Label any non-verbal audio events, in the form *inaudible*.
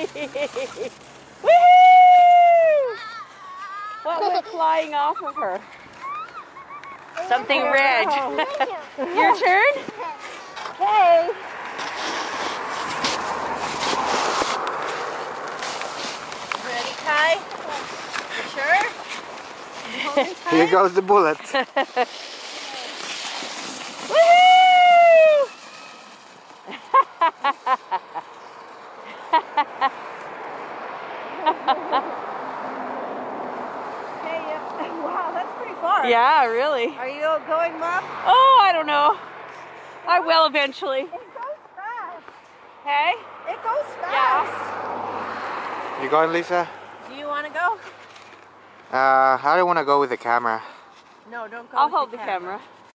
*laughs* Woohoo! What *laughs* was flying off of her? Something red. Oh, *laughs* Your turn? Okay. Ready, Kai? You sure? Here goes the bullet. Woohoo! Okay, yeah. *laughs* Wow, that's pretty far. yeah, really. Are you going, Mom? Oh, I don't know. I will eventually. It goes fast. Hey? It goes Yeah. fast. You going, Lisa? Do you want to go? Uh, I don't want to go with the camera. No, don't go. I'll with hold the camera.